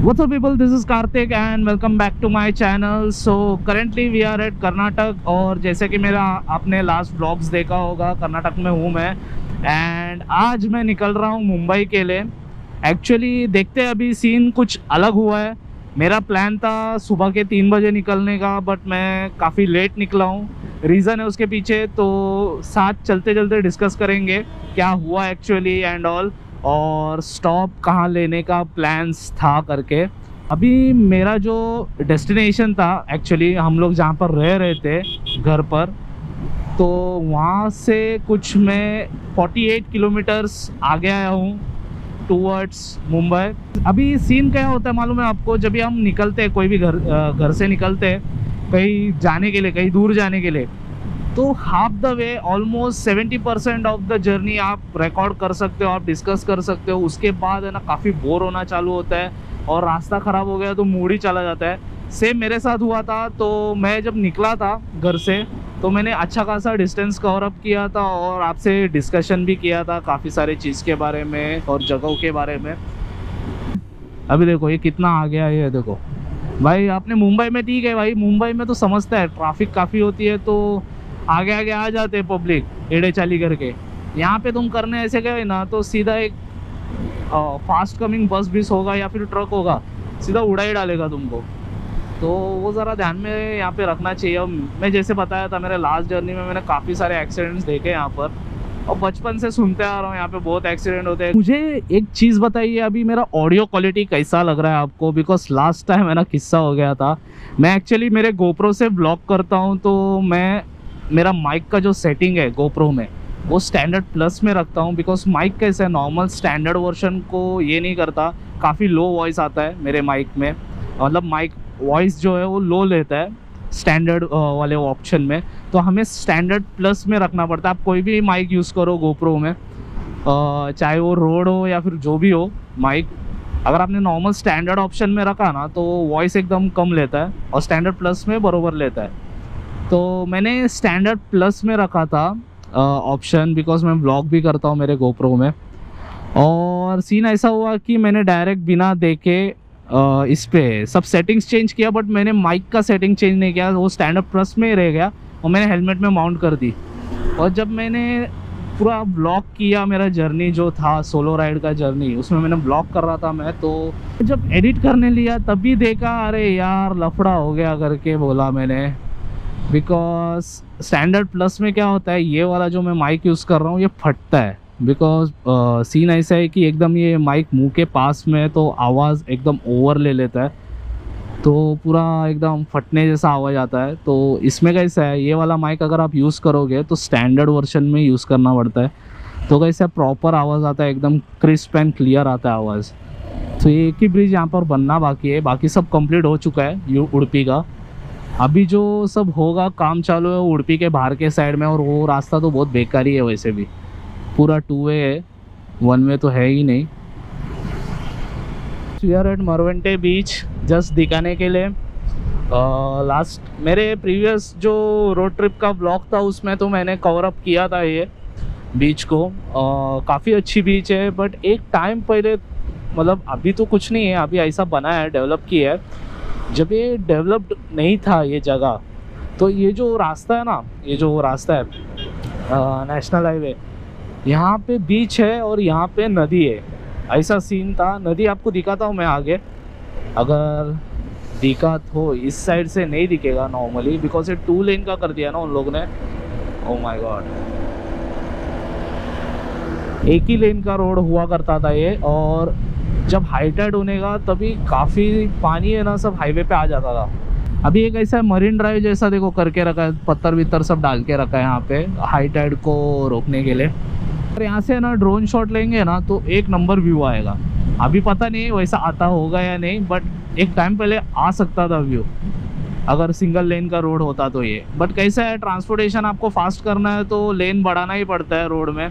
What's up, people? This is Karthik and welcome back to my channel. So, currently we are at Karnataka और जैसे कि मेरा आपने last blogs देखा होगा कर्नाटक में हूँ मैं। एंड आज मैं निकल रहा हूँ मुंबई के लिए। एक्चुअली देखते अभी सीन कुछ अलग हुआ है। मेरा प्लान था सुबह के तीन बजे निकलने का बट मैं काफ़ी लेट निकला हूँ। रीज़न है उसके पीछे तो साथ चलते चलते डिस्कस करेंगे, क्या हुआ एक्चुअली एंड ऑल और स्टॉप कहाँ लेने का प्लान्स था करके। अभी मेरा जो डेस्टिनेशन था एक्चुअली हम लोग जहाँ पर रह रहे थे, घर पर तो वहाँ से कुछ मैं 48 किलोमीटर्स आगे आया हूँ टूवर्ड्स मुंबई। अभी सीन क्या होता है मालूम है आपको? जब भी हम निकलते हैं, कोई भी घर घर से निकलते हैं, कहीं जाने के लिए, कहीं दूर जाने के लिए तो half the way almost seventy percent of the journey आप रिकॉर्ड कर सकते हो, आप डिस्कस कर सकते हो। उसके बाद है ना, काफ़ी बोर होना चालू होता है और रास्ता ख़राब हो गया तो मूड ही चला जाता है। सेम मेरे साथ हुआ था तो मैं जब निकला था घर से तो मैंने अच्छा खासा डिस्टेंस कवर अप किया था और आपसे डिस्कशन भी किया था काफ़ी सारे चीज़ के बारे में और जगहों के बारे में। अभी देखो, ये कितना आ गया ये देखो। भाई, आपने मुंबई में ठीक है, भाई। मुंबई में तो समझता है ट्रैफ़िक काफ़ी होती है तो आगे आगे आ जाते हैं पब्लिक एड़े चाली करके। यहाँ पे तुम करने ऐसे गए ना तो सीधा एक आ, फास्ट कमिंग बस बिस होगा या फिर ट्रक होगा सीधा उड़ा ही डालेगा तुमको। तो वो ज़रा ध्यान में यहाँ पे रखना चाहिए। मैं जैसे बताया था मेरे लास्ट जर्नी में मैंने काफ़ी सारे एक्सीडेंट्स देखे यहाँ पर। और बचपन से सुनते आ रहा हूँ यहाँ पे बहुत एक्सीडेंट होते हैं। मुझे एक चीज़ बताइए अभी मेरा ऑडियो क्वालिटी कैसा लग रहा है आपको? बिकॉज़ लास्ट टाइम मेरा किस्सा हो गया था। मैं एक्चुअली मेरे गोप्रो से ब्लॉग करता हूँ तो मैं मेरा माइक का जो सेटिंग है गोप्रो में, वो स्टैंडर्ड प्लस में रखता हूँ बिकॉज़ माइक कैसे है नॉर्मल स्टैंडर्ड वर्जन को ये नहीं करता। काफ़ी लो वॉइस आता है मेरे माइक में। मतलब माइक वॉइस जो है वो लो लेता है स्टैंडर्ड वाले ऑप्शन में। तो हमें स्टैंडर्ड प्लस में रखना पड़ता है। आप कोई भी माइक यूज़ करो गोप्रो में चाहे वो रोड हो या फिर जो भी हो माइक अगर आपने नॉर्मल स्टैंडर्ड ऑप्शन में रखा ना तो वॉइस एकदम कम लेता है और स्टैंडर्ड प्लस में बरोबर लेता है। तो मैंने स्टैंडर्ड प्लस में रखा था ऑप्शन बिकॉज़ मैं ब्लॉग भी करता हूँ मेरे गोप्रो में। और सीन ऐसा हुआ कि मैंने डायरेक्ट बिना देखे इस पर सब सेटिंग्स चेंज किया बट मैंने माइक का सेटिंग चेंज नहीं किया, वो स्टैंडर्ड प्लस में ही रह गया और मैंने हेलमेट में माउंट कर दी। और जब मैंने पूरा ब्लॉक किया, मेरा जर्नी जो था सोलो राइड का जर्नी उसमें मैंने ब्लॉक कर रहा था मैं तो जब एडिट करने लिया, तभी देखा, अरे यार, लफड़ा हो गया करके बोला मैंने। बिकॉज़ स्टैंडर्ड प्लस में क्या होता है, ये वाला जो मैं माइक यूज़ कर रहा हूँ, ये फटता है। बिकॉज़ सीन ऐसा है कि एकदम ये माइक मुँह के पास में है तो आवाज़ एकदम ओवर ले लेता है। तो पूरा एकदम फटने जैसा आवाज़ आता है। तो इसमें कैसा है, ये वाला माइक अगर आप यूज़ करोगे तो स्टैंडर्ड वर्जन में यूज़ करना पड़ता है। तो कैसे प्रॉपर आवाज़ आता है, एकदम क्रिस्प एंड क्लियर आता है आवाज़। तो एक ही ब्रिज यहाँ पर बनना बाकी है। बाकी सब कंप्लीट हो चुका है, यू, उड़पी का। अभी जो सब होगा काम चालू है उड़पी के बाहर के साइड में और वो रास्ता तो बहुत बेकार ही वैसे भी। पूरा टू वे है वन वे तो है ही नहीं। We are at मरवेंटे beach just दिखाने के लिए। लास्ट uh, मेरे प्रीवियस जो रोड ट्रिप का ब्लॉग था उसमें तो मैंने कवर अप किया था ये बीच को। uh, काफ़ी अच्छी बीच है बट एक टाइम पहले मतलब अभी तो कुछ नहीं है अभी ऐसा बना है डेवलप किया है। जब ये डेवलप्ड नहीं था ये जगह तो ये जो रास्ता है ना, ये जो रास्ता है नेशनल हाईवे यहाँ पे बीच है और यहाँ पे नदी है। ऐसा सीन था। नदी आपको दिखाता हूँ मैं आगे। अगर दिखा तो इस साइड से नहीं दिखेगा नॉर्मली बिकॉज़ ये टू लेन का कर दिया ना उन लोगों ने। ओ माय गॉड एक ही लेन का रोड हुआ करता था ये, और जब हाई टाइड होने का तभी काफ़ी पानी है ना सब हाईवे पे आ जाता था। अभी एक ऐसा मरीन ड्राइव जैसा देखो करके रखा है, पत्थर वित्तर सब डाल के रखा है यहाँ पे हाई टाइड को रोकने के लिए। और यहाँ से ना ड्रोन शॉट लेंगे ना तो एक नंबर व्यू आएगा। अभी पता नहीं वैसा आता होगा या नहीं, बट एक टाइम पहले आ सकता था व्यू, अगर सिंगल लेन का रोड होता तो ये। बट कैसा है, ट्रांसपोर्टेशन आपको फास्ट करना है तो लेन बढ़ाना ही पड़ता है रोड में।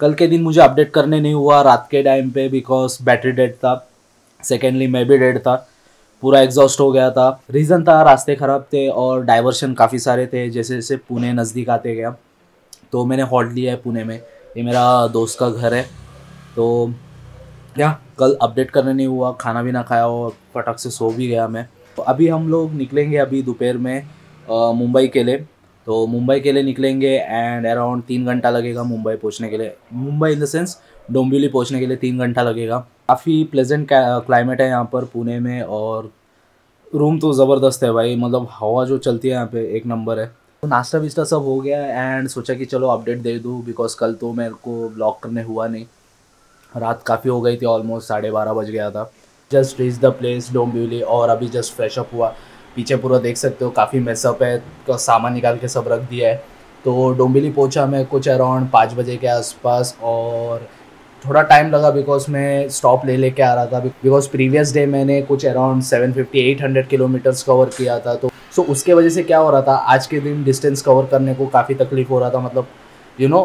कल के दिन मुझे अपडेट करने नहीं हुआ, रात के टाइम पे बिकॉज़ बैटरी डेड था। सेकेंडली मैं भी डेड था। पूरा एग्जॉस्ट हो गया था। रीज़न था, रास्ते ख़राब थे और डाइवर्शन काफ़ी सारे थे, जैसे जैसे पुणे नज़दीक आते गया। तो मैंने हॉल्ट लिया है पुणे में। ये मेरा दोस्त का घर है। तो या, कल अपडेट करने नहीं हुआ, खाना भी ना खाया और फटक से सो भी गया मैं। तो अभी हम लोग निकलेंगे अभी दोपहर में मुंबई के लिए। तो मुंबई के लिए निकलेंगे एंड अराउंड तीन घंटा लगेगा मुंबई पहुँचने के लिए। Mumbai in the sense Dombivli पहुँचने के लिए तीन घंटा लगेगा। काफ़ी प्लेजेंट क्लाइमेट है यहाँ पर पुणे में और रूम तो ज़बरदस्त है भाई मतलब हवा जो चलती है यहाँ पे एक नंबर है। तो नाश्ता विस्टा सब हो गया एंड सोचा कि चलो अपडेट दे दूँ बिकॉज़ कल तो मेरे को ब्लॉग करने हुआ नहीं। रात काफ़ी हो गई थी ऑलमोस्ट साढ़े बारह बज गया था। Just reach the place Dombivli और अभी जस्ट फ्रेश अप हुआ। पीछे पूरा देख सकते हो काफ़ी मेसअप है का सामान निकाल के सब रख दिया है। तो डोंबिवली पहुँचा मैं कुछ अराउंड पाँच बजे के आसपास और थोड़ा टाइम लगा बिकॉज़ मैं स्टॉप ले लेके आ रहा था। बिकॉज़ प्रीवियस डे मैंने कुछ around seven fifty eight hundred kilometres cover किया था। तो सो so, उसके वजह से क्या हो रहा था आज के दिन डिस्टेंस कवर करने को काफ़ी तकलीफ़ हो रहा था। मतलब यू नो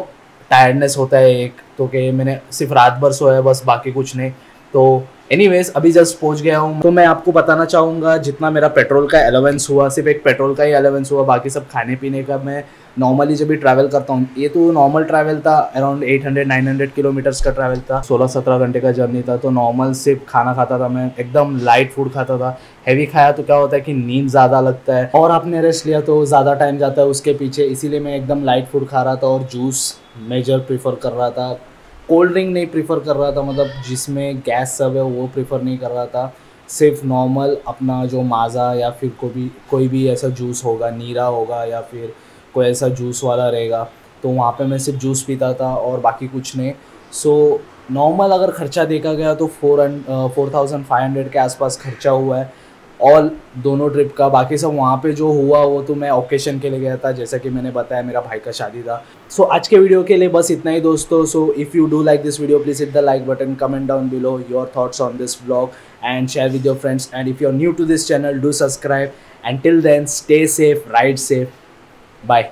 टायर्डनेस होता है एक तो कि मैंने सिर्फ़ रात भर सोया बस बाकी कुछ नहीं। तो एनीवेज अभी जस्ट पहुँच गया हूँ। तो मैं आपको बताना चाहूँगा, जितना मेरा पेट्रोल का अलेवेंस हुआ, सिर्फ़ एक पेट्रोल का ही अलेवेंस हुआ, बाकी सब खाने पीने का मैं नॉर्मली जब भी ट्रैवल करता हूँ, ये तो नॉर्मल ट्रैवल था अराउंड 800 900 किलोमीटर्स का ट्रैवल था 16-17 घंटे का जर्नी था तो नॉर्मल सिर्फ़ खाना खाता था मैं, एकदम लाइट फ़ूड खाता था। हैवी खाया तो क्या होता है कि नींद ज़्यादा लगता है, और आपने रेस्ट लिया तो ज़्यादा टाइम जाता है उसके पीछे, इसीलिए मैं एकदम लाइट फ़ूड खा रहा था और जूस मेजर प्रीफर कर रहा था। कोल्ड ड्रिंक नहीं प्रीफर कर रहा था मतलब जिसमें गैस सब है वो प्रीफर नहीं कर रहा था। सिर्फ़ नॉर्मल अपना जो माज़ा या फिर कोई भी कोई भी ऐसा जूस होगा, नीरा होगा या फिर कोई ऐसा जूस वाला रहेगा तो वहाँ पे मैं सिर्फ़ जूस पीता था और बाकी कुछ नहीं। सो नॉर्मल अगर खर्चा देखा गया तो four four thousand five hundred के आसपास खर्चा हुआ है। ऑल दोनों ट्रिप का। बाकी सब वहाँ पे जो हुआ वो तो मैं ओकेशन के लिए गया था। जैसा कि मैंने बताया मेरा भाई का शादी था। सो so, आज के वीडियो के लिए बस इतना ही दोस्तों। So if you do like this video please hit the like button comment down below your thoughts on this blog and share with your friends and if you are new to this channel do subscribe and till then stay safe ride safe bye